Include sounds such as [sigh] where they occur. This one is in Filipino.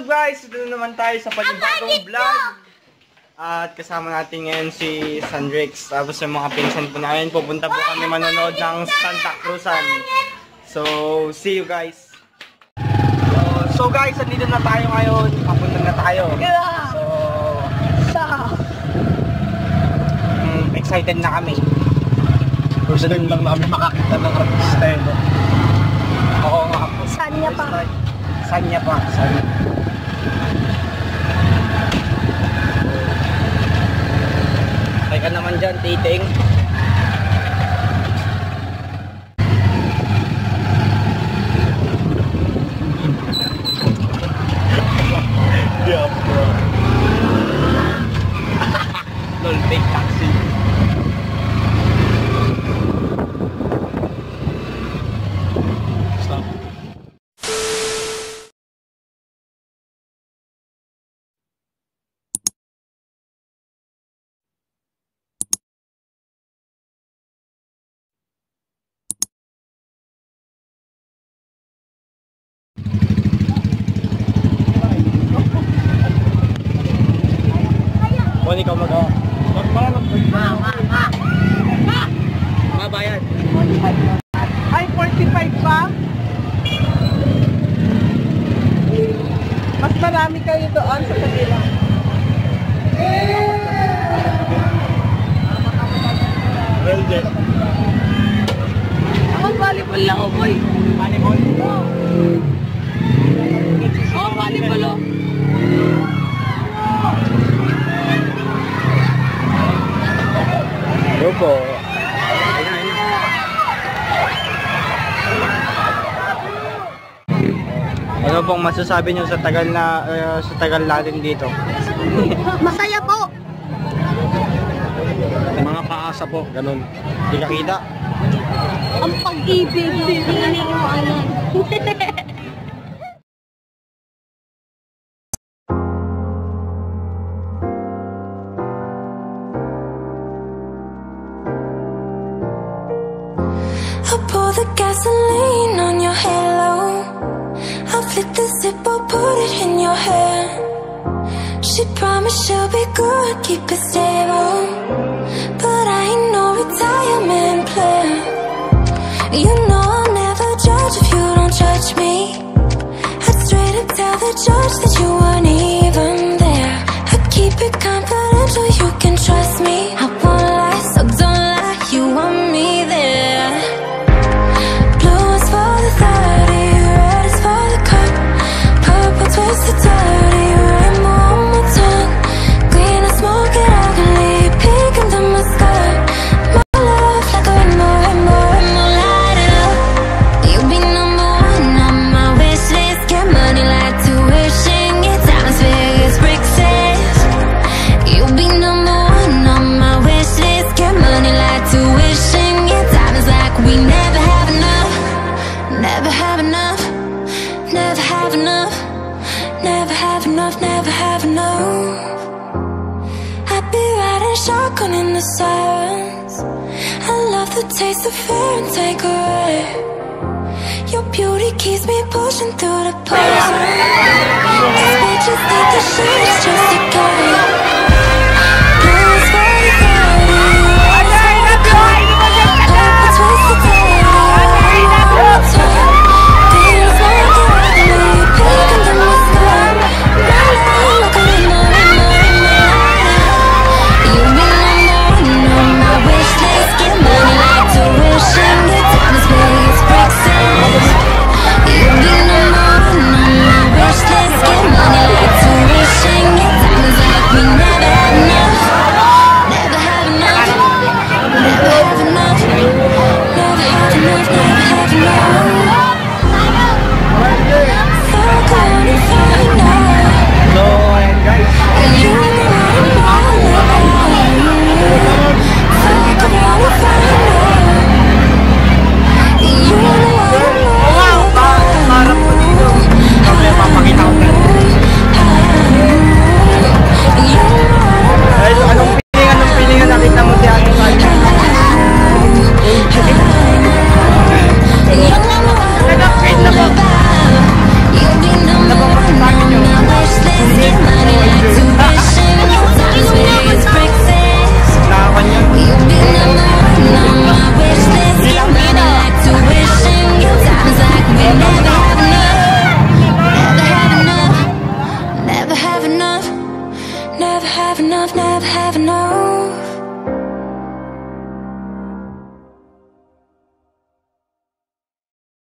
up guys? Ito na naman tayo sa panibagong vlog. At kasama natin ngayon si Sandrix. Tapos yung mga pinsan po namin. Pupunta po kami manonood ng Santa Cruzan. So, see you guys. So, so guys, andito na tayo ngayon. Papunta na tayo. So, mm, excited na kami. First time lang namin makakita ng artista eh. Oo nga po. Saan niya pa? Sanya pa. Sanya. Ay ka naman dyan, titing. Kung ikaw mag Mabayad. Ay, 45 pa? Mas marami kayo doon sa kanila. Well, then. Ako, volleyball lang ako, boy. Volleyball. Oo, volleyball oh. Grupo. Ano pong masasabi niyo sa tagal na eh, sa tagal natin dito? [laughs] Masaya po. Mga paasa po, ganun. Hindi ka kita? Ang pag-ibig, pininiwanan. I'll [laughs] gasoline on your halo. I'll flip the zip, I'll put it in your hair. She promised she'll be good, keep it stable. But I ain't no retirement plan. You know I'll never judge if you don't judge me. I'd straight up tell the judge that you weren't never have enough, never have enough, never have enough. I'd be riding shotgun in the sirens. I love the taste of fear and take away. Your beauty keeps me pushing through the poison. These bitches think the shit is just a game. never have enough, never have enough.